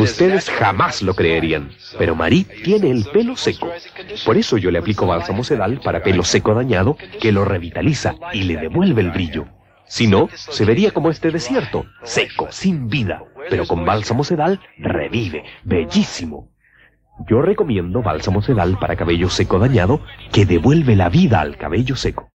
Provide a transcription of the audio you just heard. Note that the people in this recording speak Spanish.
Ustedes jamás lo creerían, pero Marie tiene el pelo seco. Por eso yo le aplico bálsamo sedal para pelo seco dañado que lo revitaliza y le devuelve el brillo. Si no, se vería como este desierto, seco, sin vida, pero con bálsamo sedal revive, bellísimo. Yo recomiendo bálsamo sedal para cabello seco dañado que devuelve la vida al cabello seco.